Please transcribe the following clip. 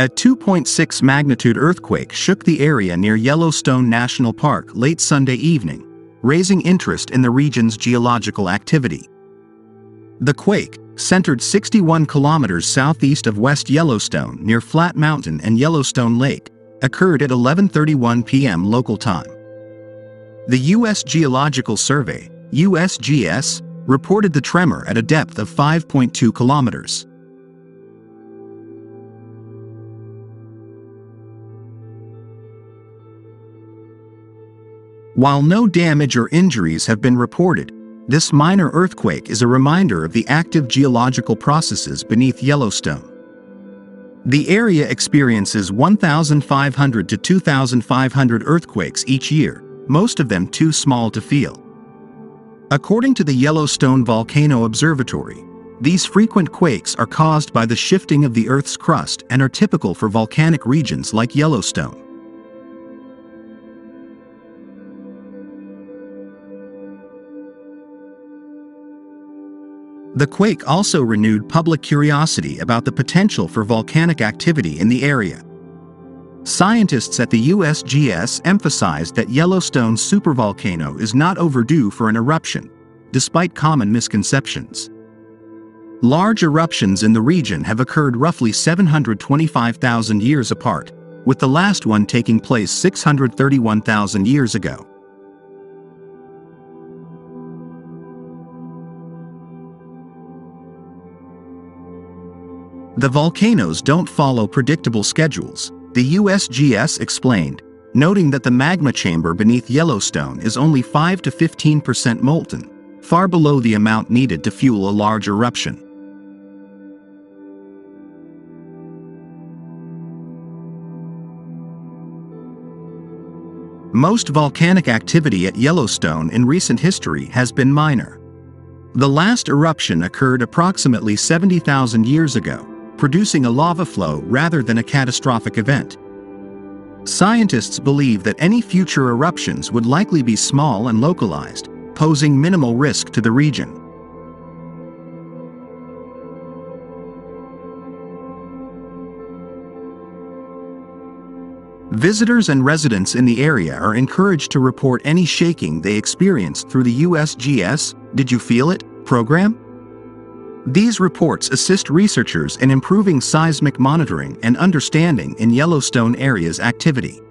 A 2.6 magnitude earthquake shook the area near Yellowstone National Park late Sunday evening, raising interest in the region's geological activity. The quake, centered 61 kilometers southeast of West Yellowstone near Flat Mountain and Yellowstone Lake, occurred at 11:31 p.m. local time. The U.S. Geological Survey, USGS, reported the tremor at a depth of 5.2 kilometers. While no damage or injuries have been reported, this minor earthquake is a reminder of the active geological processes beneath Yellowstone. The area experiences 1,500 to 2,500 earthquakes each year, most of them too small to feel. According to the Yellowstone Volcano Observatory, these frequent quakes are caused by the shifting of the Earth's crust and are typical for volcanic regions like Yellowstone. The quake also renewed public curiosity about the potential for volcanic activity in the area. Scientists at the USGS emphasized that Yellowstone's supervolcano is not overdue for an eruption, despite common misconceptions. Large eruptions in the region have occurred roughly 725,000 years apart, with the last one taking place 631,000 years ago. The volcanoes don't follow predictable schedules, the USGS explained, noting that the magma chamber beneath Yellowstone is only 5 to 15% molten, far below the amount needed to fuel a large eruption. Most volcanic activity at Yellowstone in recent history has been minor. The last eruption occurred approximately 70,000 years ago, producing a lava flow rather than a catastrophic event. Scientists believe that any future eruptions would likely be small and localized, posing minimal risk to the region. Visitors and residents in the area are encouraged to report any shaking they experienced through the USGS Did You Feel It? program. These reports assist researchers in improving seismic monitoring and understanding in Yellowstone area's activity.